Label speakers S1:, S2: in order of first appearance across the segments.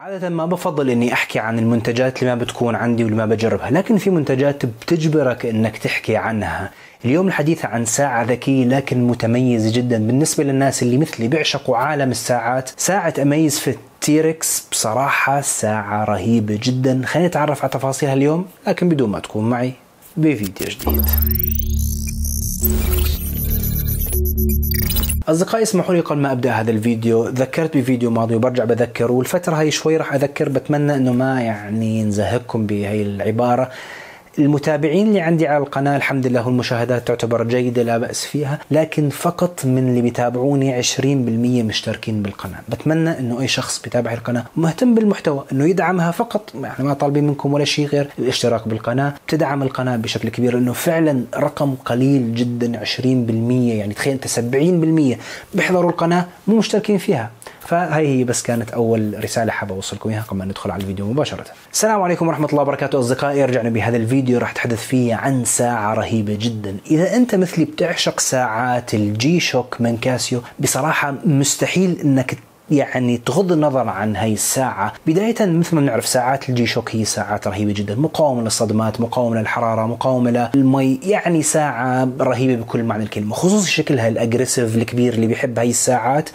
S1: عادة ما بفضل إني أحكي عن المنتجات اللي ما بتكون عندي واللي ما بجربها، لكن في منتجات بتجبرك إنك تحكي عنها. اليوم الحديث عن ساعة ذكية لكن متميزة جدا بالنسبة للناس اللي مثلي بيعشقوا عالم الساعات، ساعة أميز في تيركس بصراحة ساعة رهيبة جدا، خلينا نتعرف على تفاصيلها اليوم لكن بدون ما تكون معي بفيديو جديد. أصدقائي اسمحوا لي قبل ما أبدأ هذا الفيديو. ذكرت بفيديو ماضي وبرجع بذكر والفترة هاي شوي راح أذكر بتمنى إنه ما يعني نزهقكم بهي العبارة. المتابعين اللي عندي على القناة الحمد لله والمشاهدات تعتبر جيدة لا بأس فيها لكن فقط من اللي بيتابعوني 20% مشتركين بالقناة. بتمنى إنه أي شخص بيتابع القناة مهتم بالمحتوى إنه يدعمها فقط يعني ما طالبين منكم ولا شيء غير الاشتراك بالقناة تدعم القناة بشكل كبير إنه فعلا رقم قليل جدا 20% يعني تخيل أنت 70% بيحضروا القناة مو مشتركين فيها. فهي هي بس كانت أول رسالة حابب أوصلكم إياها قبل ما ندخل على الفيديو مباشرة. السلام عليكم ورحمة الله وبركاته أصدقائي رجعنا بهذا الفيديو. راح اتحدث فيه عن ساعة رهيبة جدا، إذا أنت مثلي بتعشق ساعات ال G-Shock من Casio بصراحة مستحيل إنك يعني تغض النظر عن هاي الساعة. بداية مثل ما بنعرف ساعات ال G-Shock هي ساعات رهيبة جدا. مقاومة للصدمات مقاومة للحرارة مقاومة للمي. يعني ساعة رهيبة بكل معنى الكلمة خصوصا شكلها ال aggressive الكبير اللي بيحب هاي الساعات.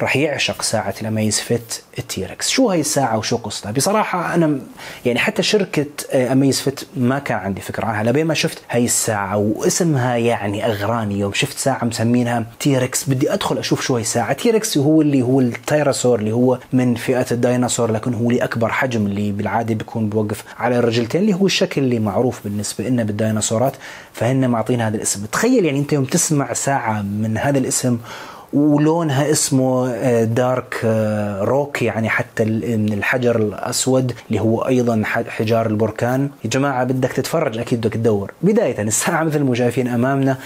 S1: راح يعشق ساعة ال Amazfit ال T-Rex. شو هاي الساعة وشو قصتها؟ بصراحة أنا يعني حتى شركة Amazfit ما كان عندي فكرة عنها. لبين ما شفت هاي الساعة واسمها يعني أغراني يوم شفت ساعة مسمينها T-Rex. بدي أدخل أشوف شو هاي الساعة. T-Rex هو اللي هو التيراسور اللي هو من فئة الديناصور لكن هو لأكبر حجم اللي بالعادة بيكون بوقف على الرجلتين اللي هو الشكل اللي معروف بالنسبة لنا بالديناصورات. فهن معطين هذا الاسم. تخيل يعني أنت يوم تسمع ساعة من هذا الاسم ولونها اسمه Dark Rock يعني حتى من الحجر الأسود اللي هو أيضا حجار البركان. يا جماعة بدك تتفرج أكيد بدك تدور. بداية الساعة مثل ما شايفين أمامنا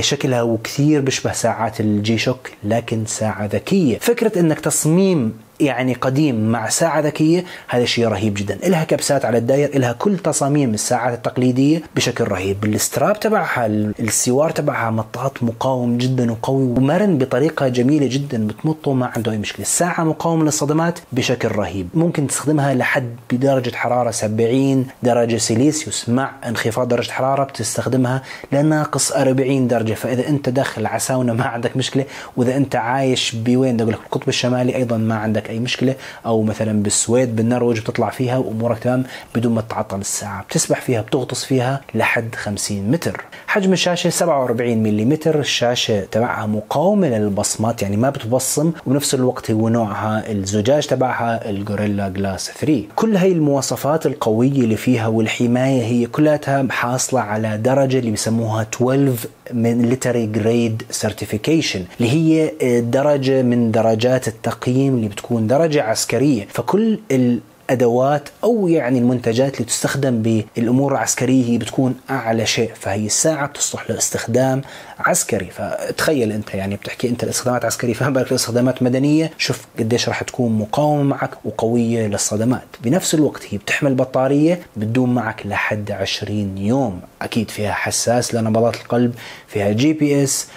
S1: شكلها وكثير بيشبه ساعات ال G-Shock لكن ساعة ذكية. فكرة إنك تصميم يعني قديم مع ساعة ذكية هذا شيء رهيب جدا. إلها كبسات على الداير إلها كل تصاميم الساعات التقليدية بشكل رهيب. ال strap تبعها السوار تبعها مطاط مقاوم جدا وقوي ومرن بطريقة جميلة جدا بتمطه ما عنده أي مشكلة. الساعة مقاومة للصدمات بشكل رهيب. ممكن تستخدمها لحد بدرجة حرارة 70 درجة سيليسيوس مع انخفاض درجة حرارة بتستخدمها لناقص 40 درجة. فإذا أنت داخل على ما عندك مشكلة وإذا أنت عايش بوين بدي القطب الشمالي أيضا ما عندك أي مشكلة؟ أو مثلا بالسويد بالنرويج بتطلع فيها وأمورك تمام بدون ما تعطل الساعة. بتسبح فيها بتغطس فيها لحد 50 متر. حجم الشاشة 47 ملم الشاشة تبعها مقاومة للبصمات يعني ما بتبصم وبنفس الوقت هو نوعها الزجاج تبعها ال Gorilla Glass 3 كل هاي المواصفات القوية اللي فيها والحماية هي كلها حاصلة على درجة اللي بيسموها 12 military grade certification اللي هي درجة من درجات التقييم اللي بتكون درجة عسكرية. فكل الأدوات أو يعني المنتجات اللي تستخدم بالأمور العسكرية هي بتكون أعلى شيء. فهي الساعة بتصلح لاستخدام عسكري. فتخيل أنت يعني بتحكي أنت الاستخدامات عسكرية فما بالك الاستخدامات مدنية؟ شوف قديش راح تكون مقاومة معك وقوية للصدمات. بنفس الوقت هي بتحمل بطارية بتدوم معك لحد 20 يوم. أكيد فيها حساس لنبضات القلب فيها GPS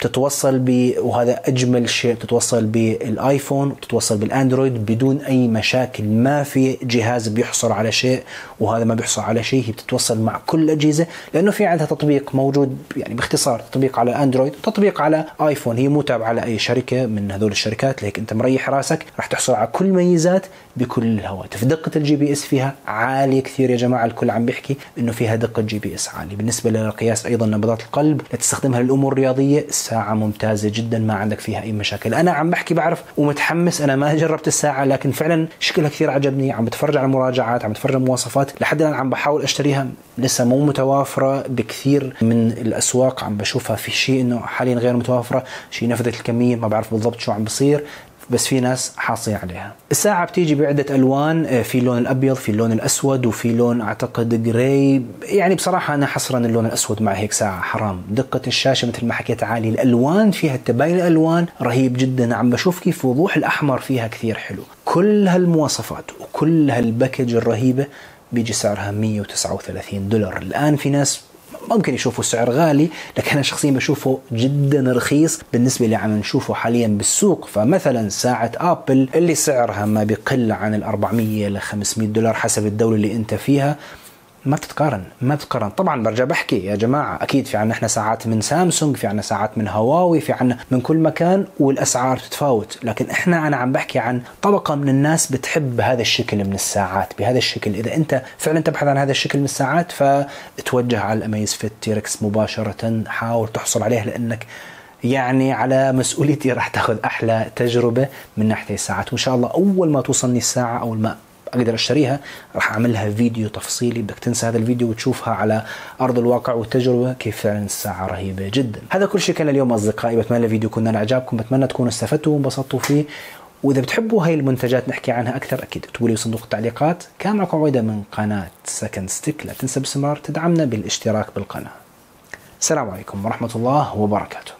S1: تتوصل ب وهذا أجمل شيء تتوصل بالآيفون وتتوصل بالأندرويد بدون أي مشاكل. ما في جهاز بيحصل على شيء وهذا ما بيحصل على شيء هي بتتوصل مع كل الأجهزة. لأنه في عندها تطبيق موجود يعني باختصار تطبيق على أندرويد وتطبيق على آيفون. هي مو تابعة لأي شركة من هذول الشركات. لهيك أنت مريح راسك راح تحصل على كل الميزات بكل الهواتف. دقة ال GPS فيها عالية كثير يا جماعة الكل عم بيحكي إنه فيها دقة GPS عالية. بالنسبة لقياس أيضا نبضات القلب لتستخدمها للأمور الرياضية. الساعة ممتازة جدا ما عندك فيها أي مشاكل. أنا عم بحكي بعرف ومتحمس أنا ما جربت الساعة لكن فعلا شكلها كثير عجبني. عم بتفرج على مراجعات عم بتفرج على مواصفات. لحد الآن عم بحاول أشتريها لسه مو متوافرة بكثير من الأسواق. عم بشوفها في شيء إنه حاليا غير متوافرة شيء نفذت الكمية ما بعرف بالضبط شو عم بصير. بس في ناس حاصية عليها. الساعة بتيجي بعدة ألوان في اللون الأبيض في اللون الأسود وفي لون أعتقد جراي يعني بصراحة أنا حصرا اللون الأسود مع هيك ساعة. حرام. دقة الشاشة مثل ما حكيت عالي. الألوان فيها تباين الألوان رهيب جدا. عم بشوف كيف وضوح الأحمر فيها كثير حلو. كل هالمواصفات وكل هالباكج الرهيبة بيجي سعرها 139 دولار. الآن في ناس ممكن يشوفوا السعر غالي لكن أنا شخصيا بشوفه جدا رخيص بالنسبة اللي عم نشوفه حاليا بالسوق. فمثلا ساعة آبل اللي سعرها ما بيقل عن ال 400 ل 500 دولار حسب الدولة اللي أنت فيها. ما بتتقارن ما بتتقارن. طبعا برجع بحكي يا جماعة أكيد في عنا إحنا ساعات من سامسونج في عنا ساعات من هواوي في عنا من كل مكان والأسعار تتفاوت. لكن إحنا أنا عم بحكي عن طبقة من الناس بتحب هذا الشكل من الساعات بهذا الشكل. إذا أنت فعلا تبحث عن هذا الشكل من الساعات فتوجه على ال Amazfit T-Rex مباشرة. حاول تحصل عليه لأنك يعني على مسؤوليتي راح تاخذ أحلى تجربة من ناحية الساعات. وإن شاء الله أول ما توصلني الساعة أول ما أقدر أشتريها راح اعمل لها فيديو تفصيلي. بدك تنسى هذا الفيديو وتشوفها على أرض الواقع والتجربه كيف فعلا الساعة رهيبة جدا. هذا كل شيء كان اليوم أصدقائي. بتمنى الفيديو يكون عجبكم بتمنى تكونوا استفدتوا وانبسطتوا فيه. وإذا بتحبوا هاي المنتجات نحكي عنها أكثر أكيد اكتبوا لي بصندوق التعليقات. كان معكم عويدة من قناة سكند ستيك لا تنسى باستمرار تدعمنا بالاشتراك بالقناة. السلام عليكم ورحمة الله وبركاته.